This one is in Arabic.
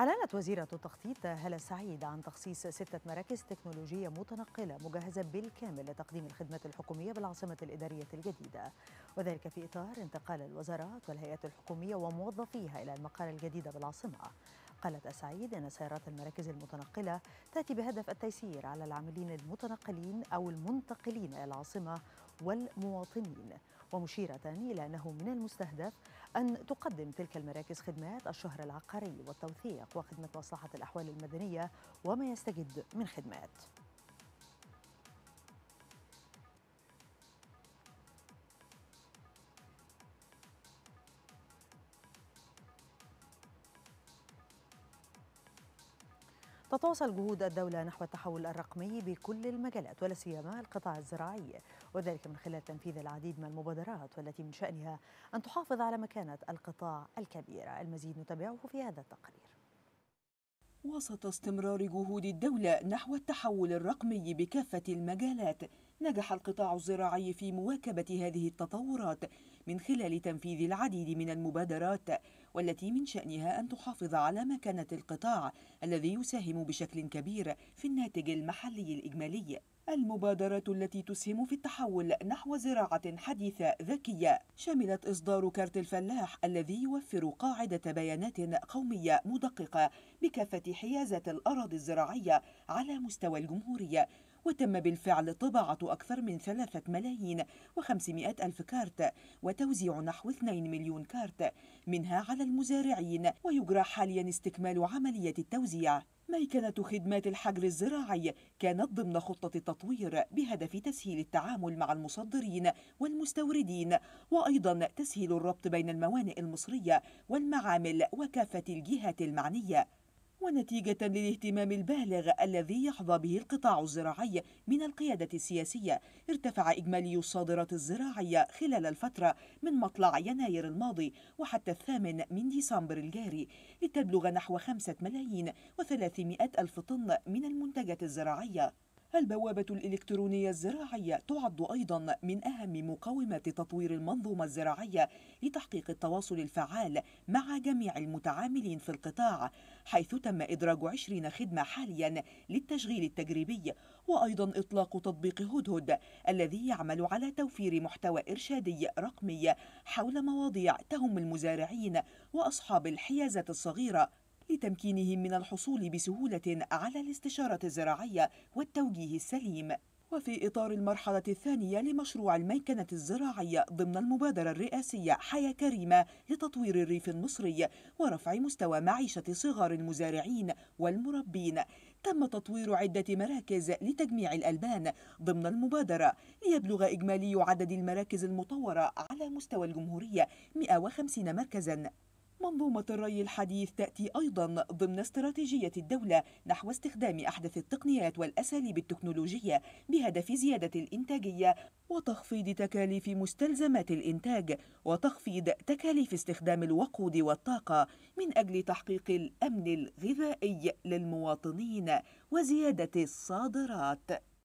أعلنت وزيرة التخطيط هالة سعيد عن تخصيص ستة مراكز تكنولوجية متنقلة مجهزة بالكامل لتقديم الخدمات الحكومية بالعاصمة الإدارية الجديدة. وذلك في إطار انتقال الوزارات والهيئات الحكومية وموظفيها إلى المقر الجديدة بالعاصمة. قالت السعيد أن سيارات المراكز المتنقلة تأتي بهدف التيسير على العاملين المتنقلين أو المنتقلين إلى العاصمة والمواطنين ومشيرة إلى أنه من المستهدف أن تقدم تلك المراكز خدمات الشهر العقاري والتوثيق وخدمة مصلحة الأحوال المدنية وما يستجد من خدمات. تتواصل جهود الدولة نحو التحول الرقمي بكل المجالات ولا سيما القطاع الزراعي وذلك من خلال تنفيذ العديد من المبادرات والتي من شأنها أن تحافظ على مكانة القطاع الكبير. المزيد نتابعه في هذا التقرير. وسط استمرار جهود الدولة نحو التحول الرقمي بكافة المجالات نجح القطاع الزراعي في مواكبة هذه التطورات من خلال تنفيذ العديد من المبادرات والتي من شأنها أن تحافظ على مكانة القطاع الذي يساهم بشكل كبير في الناتج المحلي الإجمالي. المبادرات التي تسهم في التحول نحو زراعة حديثة ذكية شملت إصدار كارت الفلاح الذي يوفر قاعدة بيانات قومية مدققة بكافة حيازات الأراضي الزراعية على مستوى الجمهورية وتم بالفعل طباعة أكثر من ثلاثة ملايين وخمسمائة ألف كارت وتوزيع نحو 2 مليون كارت منها على المزارعين ويجرى حاليا استكمال عملية التوزيع. ميكنة خدمات الحجر الزراعي كانت ضمن خطة التطوير بهدف تسهيل التعامل مع المصدرين والمستوردين وأيضا تسهيل الربط بين الموانئ المصرية والمعامل وكافة الجهات المعنية. ونتيجة للاهتمام البالغ الذي يحظى به القطاع الزراعي من القيادة السياسية. ارتفع إجمالي الصادرات الزراعية خلال الفترة من مطلع يناير الماضي وحتى الثامن من ديسمبر الجاري لتبلغ نحو خمسة ملايين وثلاثمائة ألف طن من المنتجات الزراعية. البوابة الإلكترونية الزراعية تعد أيضا من أهم مقومات تطوير المنظومة الزراعية لتحقيق التواصل الفعال مع جميع المتعاملين في القطاع حيث تم إدراج 20 خدمة حاليا للتشغيل التجريبي وأيضا إطلاق تطبيق هدهد الذي يعمل على توفير محتوى إرشادي رقمي حول مواضيع تهم المزارعين وأصحاب الحيازات الصغيرة. لتمكينهم من الحصول بسهولة على الاستشارة الزراعية والتوجيه السليم. وفي إطار المرحلة الثانية لمشروع الميكنة الزراعية ضمن المبادرة الرئاسية حياة كريمة لتطوير الريف المصري ورفع مستوى معيشة صغار المزارعين والمربين. تم تطوير عدة مراكز لتجميع الألبان ضمن المبادرة ليبلغ إجمالي عدد المراكز المطورة على مستوى الجمهورية 150 مركزاً. منظومة الري الحديث تأتي أيضا ضمن استراتيجية الدولة نحو استخدام أحدث التقنيات والأساليب التكنولوجية بهدف زيادة الإنتاجية وتخفيض تكاليف مستلزمات الإنتاج وتخفيض تكاليف استخدام الوقود والطاقة من أجل تحقيق الأمن الغذائي للمواطنين وزيادة الصادرات.